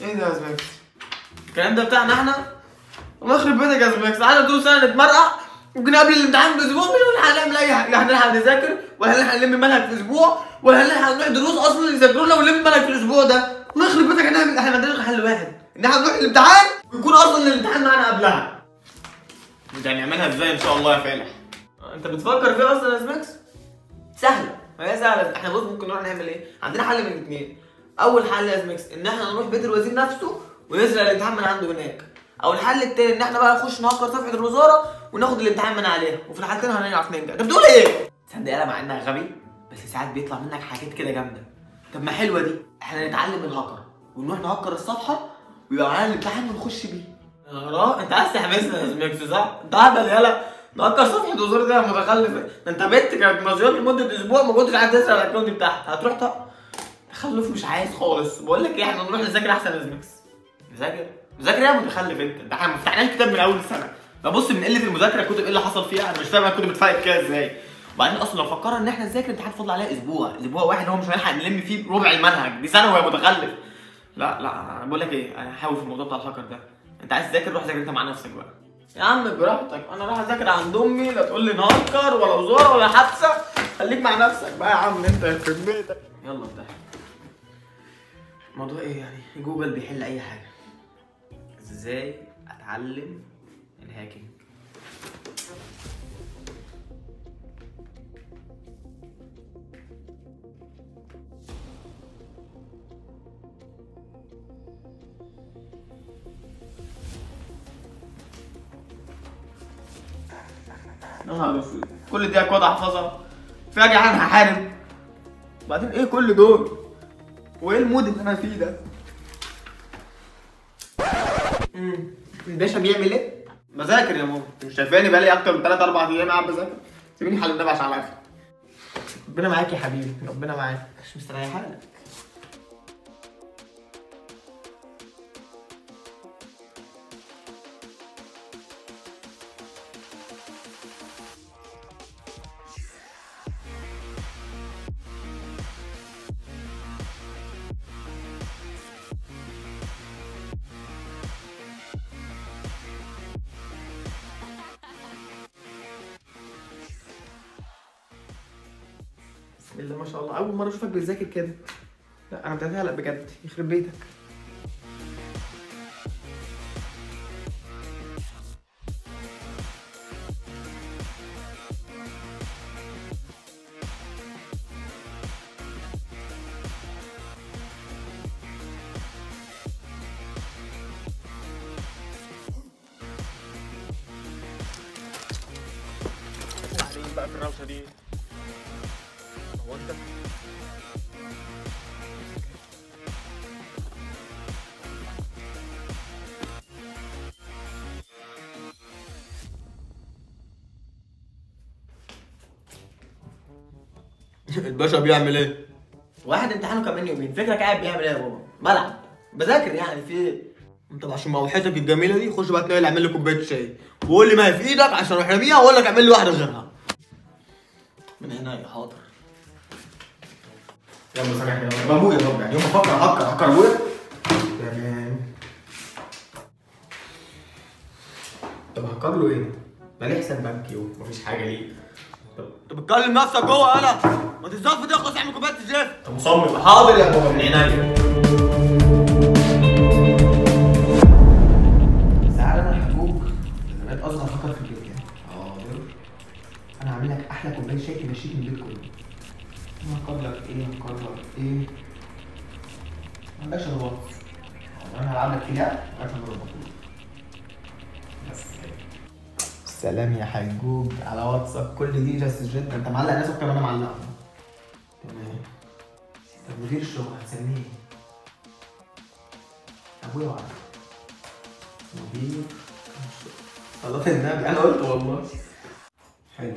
إيه ده يا زميكس الكلام ده بتاعنا إحنا؟ الله يخرب بيتك يا زميكس تعالى طول سنة نتمرقع. ممكن قبل الامتحان بأسبوع مش هنلحق نعمل اي حاجة لا هنلحق نذاكر ولا هنلحق نلم المنهج في أسبوع ولا هنلحق نروح دروس أصلا يذاكروا لنا ونلم المنهج في الأسبوع ده؟ الله يخرب بيتك إحنا إحنا ما عندناش حل واحد. إن إحنا نروح الامتحان ويكون أصلا الامتحان معانا قبلها. انت هنعملها إزاي؟ إن شاء الله يا فالح. أنت بتفكر فيها أصلا يا زميكس سهلة. ما هي سهلة. إحنا بص ممكن نروح نعمل إيه؟ عندنا حل من الاثنين أول حل يا زميكس إن إحنا نروح بيت الوزير نفسه ونسرق الامتحان من عنده هناك. أو الحل التاني إن إحنا بقى نخش نهكر صفحة الوزارة وناخد الامتحان من عليها. وفي الحالتين هنعرف ننجح انت بتقول إيه؟ تصدق أنا مع إنها غبي؟ بس ساعات بيطلع منك حاجات كده جامدة. طب ما حلوة دي. إحنا نتعلم الهكر. ونروح نهكر الصفحة ويبقى معانا الامتحان ونخش بيه. أنت عايز تحبسنا يا زميكس صح؟ انت هبل يالا. نهكر صفحة وزاره ده متخلف. ده أنت بنت كانت مزيوط لمدة أسبوع ما كنتش عايز تسرق الأكونت بتاعها. هتروح ط... تخلف مش عايز خالص. بقول لك إيه إحنا نروح نذاكر أحسن يا زميكس نذاكر؟ نذاكر يا متخلف أنت. ده إحنا ما فتحناش كتاب من أول السنة. ببص من قلة المذاكرة الكتب إيه اللي حصل فيها؟ أنا مش فاهم أنا كنت بتفاجئ كده إزاي. وبعدين أصلا لو فكرنا إن إحنا نذاكر امتحان فاضل عليها أسبوع. أسبوع واحد هو مش هنلحق نلم فيه ربع المنهج. دي سنة وهي متخلف. لا لا أنا بقول لك إيه أنا هحاول في الموضوع بتاع الهاكر ده. أنت عايز تذاكر؟ روح ذاكر أنت مع نفسك بقى. يا عم براحتك. أنا راح أذاكر عند أمي لا تقول لي نهكر ولا وزاره ولا حادثة. خليك مع نفسك بقى يا عم أنت يخرب بيتك. يلا افتح الموضوع إيه يعني؟ جوجل بيحل أي حاجة. إزاي أتعلم الهاكينج؟ يا نهار أسود. كل دي اكواد أحفظها. فيها يا جدعان هحارب. بعدين إيه كل دول؟ وايه المود اللي أنا فيه ده؟ امم الباشا بيعمل إيه؟ بذاكر يا ماما. مش شايفاني بقالي أكتر من 3 4 أيام قاعد بذاكر. سيبيني حل النبي عشان على الآخر ربنا معاك يا حبيبي. ربنا معاك. مش مستريحة لك. الله ما شاء الله. أول مرة أشوفك بتذاكر كده. لا أنا بتهيألك بجد. يخرب بيتك. الباشا بيعمل إيه؟ واحد امتحانه كمان يومين. فكرك قاعد بيعمل إيه يا بابا؟ بلعب. بذاكر يعني في إيه؟ انت عشان موحتك الجميلة دي خش بقى تلاقي اعمل لي كوباية شاي. وقول لي ما هي في إيدك عشان أروح راميها واقول لك اعمل لي واحدة غيرها. من هنا يا حاضر. يلا سامحني يلا ابويا طب يعني يوم ما أفكر هكر هكر ابويا تمام. طب هكر له إيه؟ ما ليه حساب بنكي ومفيش حاجة ليه. انت بتكلم نفسك جوه أنا؟ ما تزاف تخلص اعمل كوباية الزفت انت مصمم. حاضر يا بابا من عينيا تعالى أنا هحكوك. أنا بقيت أصغر فقط في البيت يعني حاضر. أنا هعمل لك أحلى كوباية شاي تمشيك من البيت كله لك إيه؟ هنقرر إيه؟ ما بقاش الوقت أنا هلعب لك فيها. ما نربط سلام يا حجوج. على واتساب. كل دي جاست جدا انت معلق ناس ما أنا معلقهم. تمام. طب مدير الشغل هتسميه إيه؟ أبويا وعلي مدير صلاة النبي. أنا قلت والله. حلو.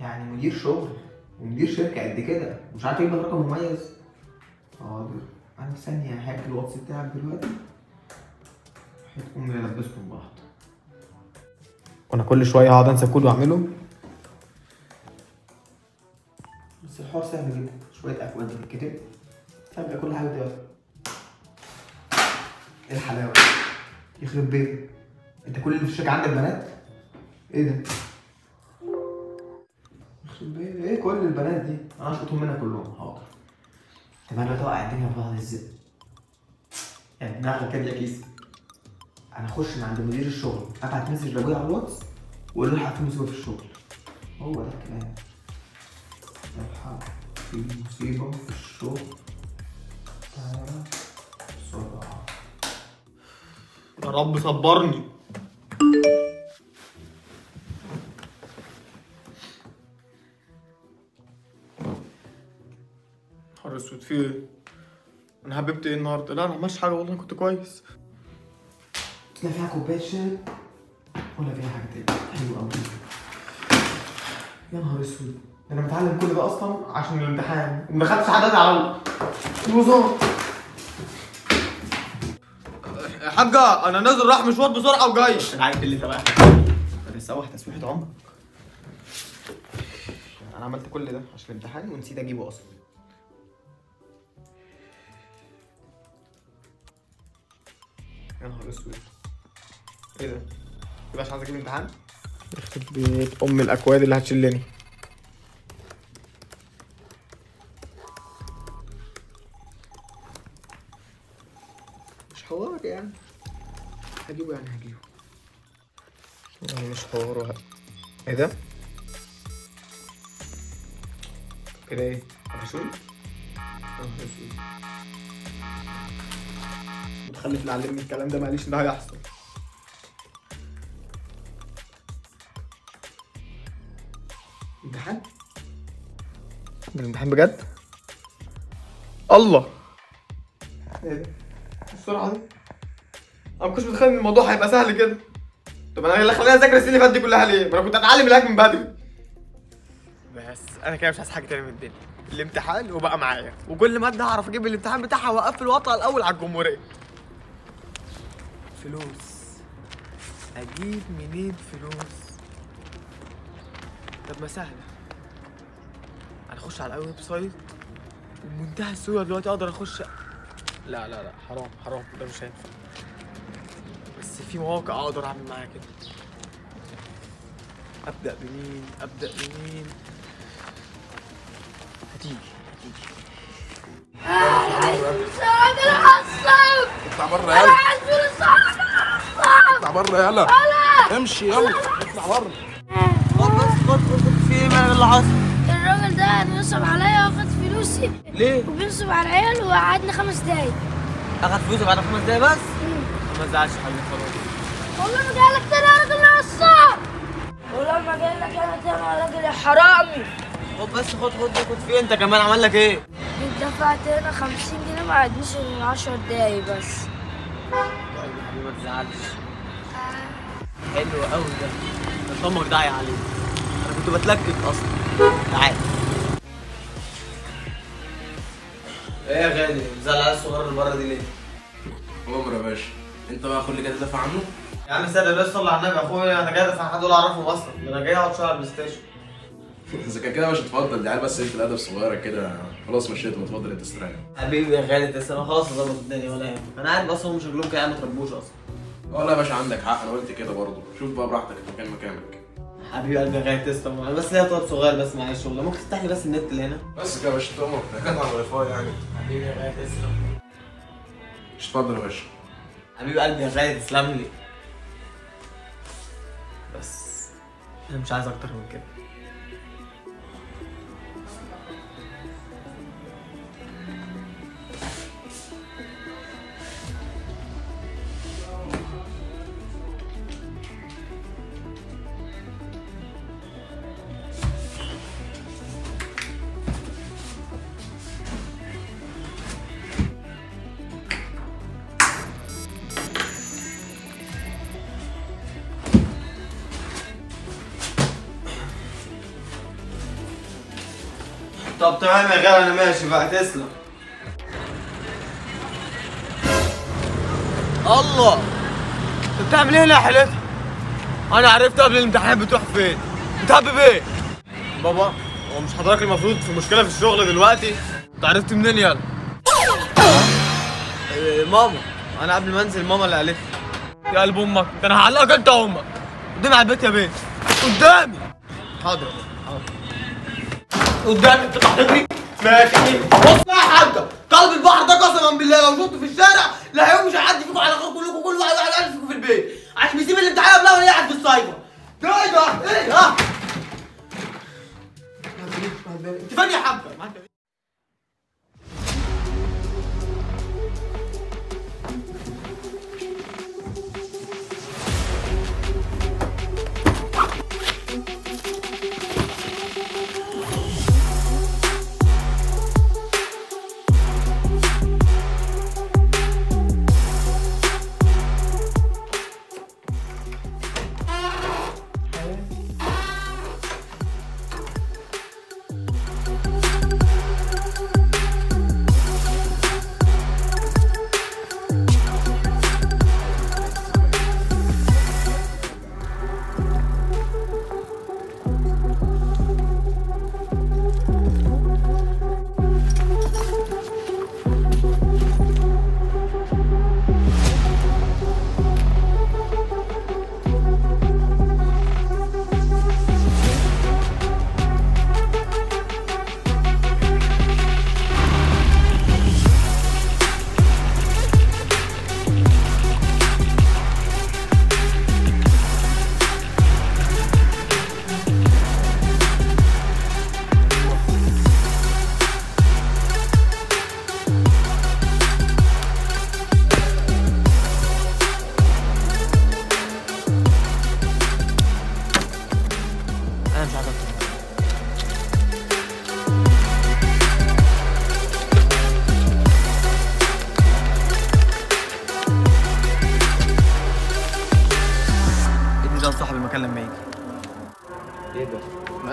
يعني مدير شغل ومدير شركة قد كده. مش عارف يجيب رقم مميز. حاضر. أنا ثانية. هاك الواتس بتاعك دلوقتي. هتقوم يلبسكم بعض. وأنا كل شوية هقعد انسى كود واعمله. بس الحوار سهل جدا. شوية أكواد بتتكتب. فجأة كل حاجة بتبقى إيه الحلاوة يخرب بيتك أنت كل اللي في الشركة عندك بنات؟ إيه ده؟ يخرب بيتك إيه كل البنات دي؟ أنا اشقطهم منها كلهم. حاضر. طب أنا توقع الدنيا في بعض إزاي يعني دماغك كده كيس. أنا اخش من عند مدير الشغل. أبعت message لأبويا على الواتس. واقول له في مصيبة في الشغل. هو ده الكلام. الحق في مصيبة في الشغل. تعالى. بسرعة يا رب صبرني. نهار اسود في إيه؟ أنا حبيبتي إيه النهارده؟ لا أنا ما عملتش حاجة والله كنت كويس. لا فيها كوباية شاي. ولا فيها حاجة تاني. حلو قوي يا نهار أسود. أنا متعلم كل ده أصلا عشان الامتحان. وما دخلتش شهاداتي على الوزاره يا حاجة أنا نازل راح مشوار بسرعة وجاي. أنا عارف اللي أنت بقى بتسوح تسويحة عمرك أنا عملت كل ده عشان الامتحان ونسيت أجيبه أصلا. يا نهار أسود. إيه ده؟ مش عايز أجيب امتحان؟ يخرب بيت أم الأكواد اللي هتشلني مش حوار يعني هجيبه يعني هجيبه يعني مش حوار. إيه ده؟ كده إيه؟ هشوي؟ متخلف اللي علمني الكلام ده معلش ده هيحصل امتحان؟ ده الامتحان بجد؟ الله إيه ده؟ السرعة دي؟ أنا ما كنتش متخيل إن الموضوع هيبقى سهل كده طب أنا اللي خلاني أذاكر السنة اللي فاتت دي كلها ليه؟ ما أنا كنت اتعلم ال hack من بدري بس أنا كده مش عايز حاجة تاني من الدنيا الامتحان وبقى معايا وكل ماده هعرف أجيب الامتحان بتاعها وأقفل وأطلع الأول على الجمهورية فلوس أجيب منين فلوس طب ما سهلة. أنا اخش على اي website. وبمنتهى السهولة دلوقتي أقدر أخش. لا لا لا حرام حرام ده مش هينفع. بس في مواقع أقدر أعمل معاها كده. أبدأ بمين؟ أبدأ بمين؟ هتيجي هتيجي. اطلع بره يلا. اطلع بره يلا. امشي يلا. اطلع بره. خد خد في إيه؟ مال اللي حصل؟ الراجل ده نصب عليا واخد فلوسي. ليه؟ وبينصب على العيال وقعدني خمس دقايق. اخد فلوسه بعد خمس دقايق بس؟ ما تزعلش حبيبي خلاص. والله ما جاي لك تاني يا راجل نصاب والله ما جاي لك أنا تاني يا راجل يا حرامي. خد بس خد خد خد. في إيه؟ انت كمان عمل لك إيه؟ دفعت هنا 50 جنيه ما عدنيش من 10 دقايق بس. طيب يا ما تزعلش. حلو قوي ده. ده طمك داعي عليه أنا كنت بتلكك أصلا. تعال إيه يا غالي؟ مزعل على الصغير المره دي ليه؟ عمر يا باشا أنت بقى كل كده دافع عنه؟ يا عم سيد بس صلي على النبي. أخويا أنا جاي ادفع حد ولا أعرفه أصلا. أنا جاي أقعد شوية على البلاي ستيشن إذا كان كده يا باشا اتفضل. دي عيال بس قله الأدب صغيرة كده. خلاص مشيتهم اتفضل أنت استريح. حبيبي يا غالي تسلم. خلاص اظبط الدنيا ولا يهمك. أنا عارف أصلا هم شكلهم كده ما تربوش أصلا. والله يا باشا عندك حق. أنا قلت كده برضه. شوف بقى براحتك المكان مكانك. حبيبي قلبي غالي تسلم أنا بس ليا طلب صغير بس معلش والله. ممكن تفتح لي بس النت اللي هنا بس كده يا باشا تؤمر كانت على الواي فاي يعني. حبيبي تسلم. مش اتفضل يا باشا. حبيبي قلبي يا غالي تسلم لي. بس. أنا مش عايز أكتر من كده. طب تمام يا غالي أنا ماشي بقى تسلم. الله! أنت بتعمل إيه هنا يا حلتها؟ أنا عرفت قبل الامتحان بتروح فين. بتحبب إيه؟ بابا هو مش حضرتك المفروض في مشكلة في الشغل دلوقتي؟ أنت عرفت منين يلا؟ إيه ماما. أنا قبل ما أنزل ماما اللي قالت لي. يا قلب أمك ده أنا هعلقك أنت وأمك. قدامي على البيت يا بيه قدامي. حاضر حاضر. قدامي انت تحتاجني ماشي. بص بقى يا حاجة. قلب البحر ده قسما بالله لو شفته في الشارع لا هيقوم مش هيعدي فيكم على خير كلكم كل واحد واحد قاعد فيكم في البيت. عشان بيسيب الامتحان قبلها ولا قاعد في السايبر. ده إيه ده؟ إيه ها انت فين يا حاجة.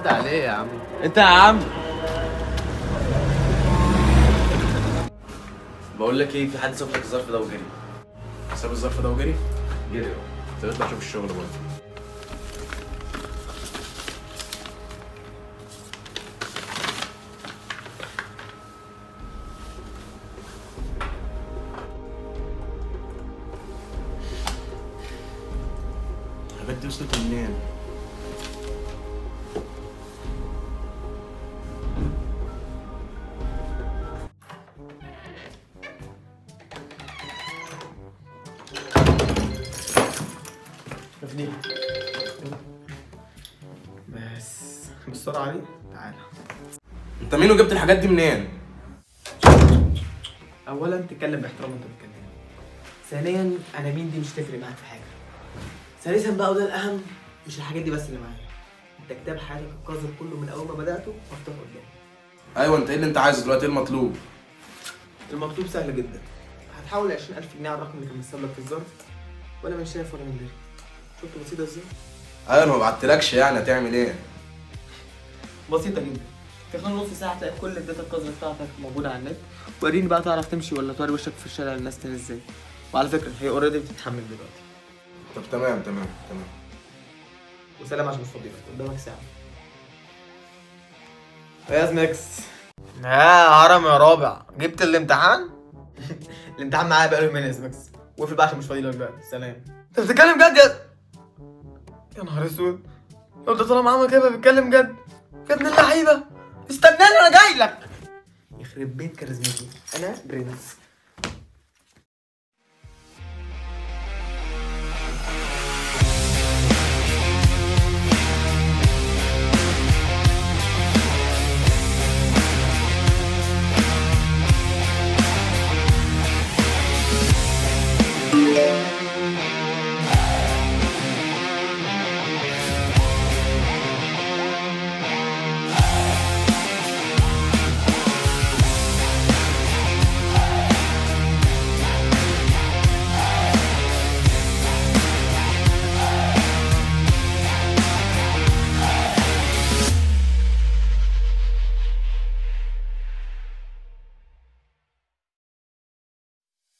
مدى عليه يا عم. انت يا عم. بقول لك إيه في حد ساب لك الظرف ده وجري؟ ساب الظرف ده وجري؟ جري آه انت اطلع شوف الشغل برضه. دي وصلت منين؟ تعالى. انت مين وجبت الحاجات دي منين؟ اولا تتكلم باحترام وأنت بتتكلم. ثانيا أنا مين دي مش تفرق معاك في حاجة. ثالثا بقى وده الأهم مش الحاجات دي بس اللي معايا. أنت كتاب حياتك القذر كله من أول ما بدأته مفتوح قدامي. أيوه أنت إيه اللي أنت عايزه دلوقتي؟ إيه المطلوب؟ المكتوب سهل جدا. هتحول 20000 جنيه على الرقم اللي كان مستقبلك في الظرف ولا من شايف ولا من دري شفت بسيطة إزاي؟ أيوه أنا ما بعتلكش يعني هتعمل إيه؟ بسيطة جدا. في خلال نص ساعة تلاقي كل الداتا القذرة بتاعتك موجودة على النت. وريني بقى تعرف تمشي ولا توري وشك في الشارع للناس تاني إزاي. وعلى فكرة هي already بتتحمل دلوقتي. طب تمام تمام تمام. وسلام عشان مش فاضي قدامك ساعة. يا ميكس يا هرم يا رابع. جبت الامتحان؟ الامتحان معايا بقاله يومين يا ميكس وقفل بقى عشان مش فاضي لك دلوقتي سلام. أنت بتتكلم جد يا يا نهار أسود. لو ده طالما عمل كده بيتكلم جد. يا ابن اللعيبة. استناني أنا جاي لك. يخرب بيت كاريزمتي. أنا برنس.